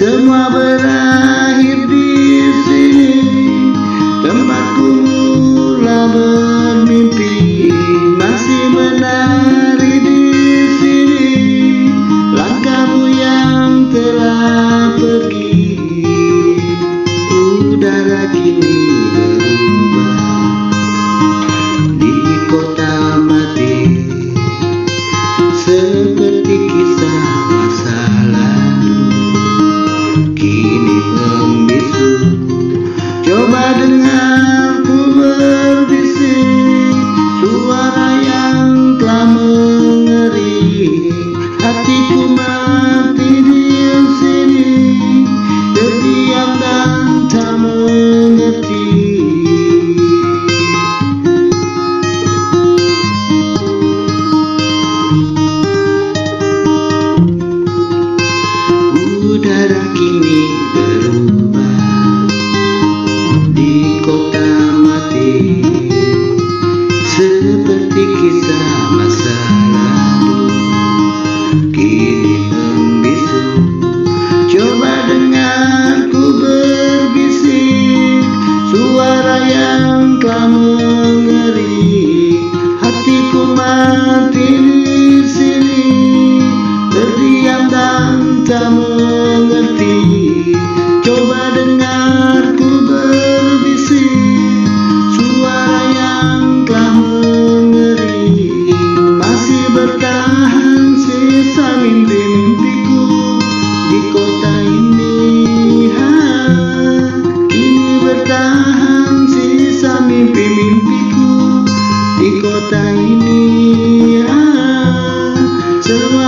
Semua berakhir di sini. Tempatku mula dengar kota ini ah, semua